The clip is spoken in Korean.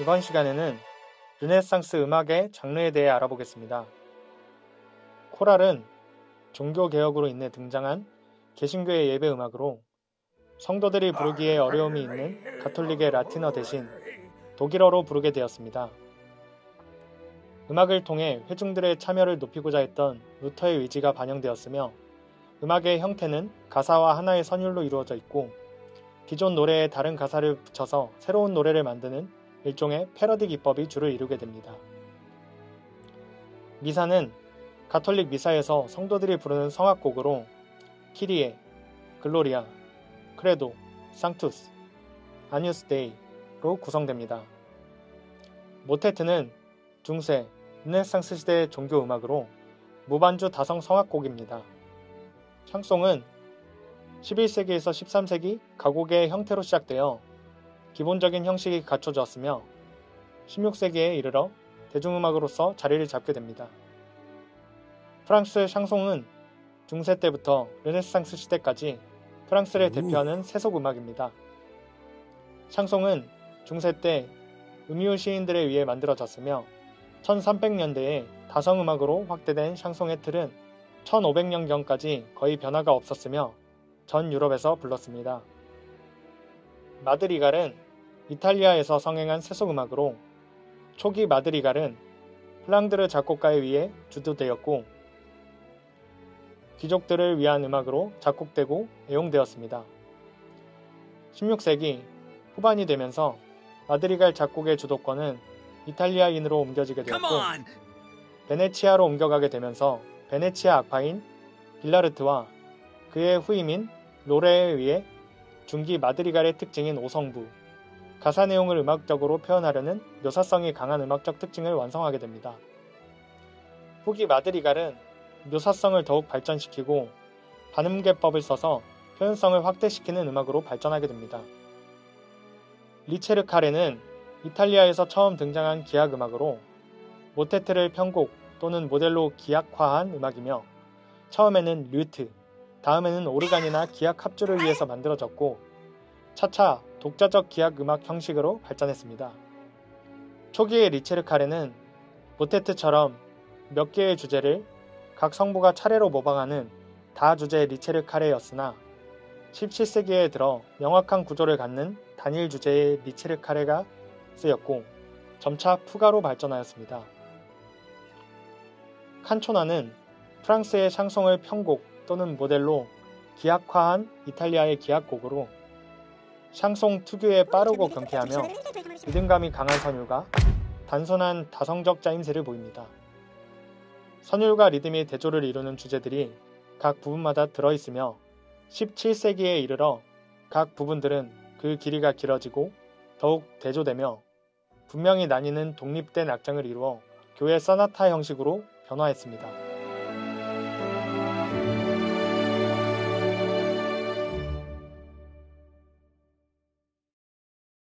이번 시간에는 르네상스 음악의 장르에 대해 알아보겠습니다. 코랄은 종교 개혁으로 인해 등장한 개신교의 예배 음악으로 성도들이 부르기에 어려움이 있는 가톨릭의 라틴어 대신 독일어로 부르게 되었습니다. 음악을 통해 회중들의 참여를 높이고자 했던 루터의 의지가 반영되었으며 음악의 형태는 가사와 하나의 선율로 이루어져 있고 기존 노래에 다른 가사를 붙여서 새로운 노래를 만드는 일종의 패러디 기법이 주를 이루게 됩니다. 미사는 가톨릭 미사에서 성도들이 부르는 성악곡으로 키리에, 글로리아, 크레도, 상투스, 아뉴스 데이로 구성됩니다. 모테트는 중세, 르네상스 시대의 종교 음악으로 무반주 다성 성악곡입니다. 샹송은 11세기에서 13세기 가곡의 형태로 시작되어 기본적인 형식이 갖춰졌으며 16세기에 이르러 대중음악으로서 자리를 잡게 됩니다. 프랑스 샹송은 중세 때부터 르네상스 시대까지 프랑스를 대표하는 세속 음악입니다. 샹송은 중세 때 음유 시인들에 의해 만들어졌으며 1300년대에 다성 음악으로 확대된 샹송의 틀은 1500년경까지 거의 변화가 없었으며 전 유럽에서 불렀습니다. 마드리갈은 이탈리아에서 성행한 세속음악으로 초기 마드리갈은 플랑드르 작곡가에 의해 주도되었고 귀족들을 위한 음악으로 작곡되고 애용되었습니다. 16세기 후반이 되면서 마드리갈 작곡의 주도권은 이탈리아인으로 옮겨지게 되었고 베네치아로 옮겨가게 되면서 베네치아 악파인 빌라르트와 그의 후임인 로레에 의해 중기 마드리갈의 특징인 오성부, 가사 내용을 음악적으로 표현하려는 묘사성이 강한 음악적 특징을 완성하게 됩니다. 후기 마드리갈은 묘사성을 더욱 발전시키고 반음계법을 써서 표현성을 확대시키는 음악으로 발전하게 됩니다. 리체르 카레는 이탈리아에서 처음 등장한 기악 음악으로 모테트를 편곡 또는 모델로 기악화한 음악이며 처음에는 류트, 다음에는 오르간이나 기악 합주를 위해서 만들어졌고 차차 독자적 기악 음악 형식으로 발전했습니다. 초기의 리체르 카레는 모테트처럼 몇 개의 주제를 각 성부가 차례로 모방하는 다주제 리체르 카레였으나 17세기에 들어 명확한 구조를 갖는 단일 주제의 리체르 카레가 쓰였고 점차 푸가로 발전하였습니다. 칸초나는 프랑스의 샹송을 편곡 또는 모델로 기악화한 이탈리아의 기악곡으로 샹송 특유의 빠르고 경쾌하며 리듬감이 강한 선율과 단순한 다성적 짜임새를 보입니다. 선율과 리듬이 대조를 이루는 주제들이 각 부분마다 들어있으며 17세기에 이르러 각 부분들은 그 길이가 길어지고 더욱 대조되며 분명히 나뉘는 독립된 악장을 이루어 교회 써나타 형식으로 변화했습니다.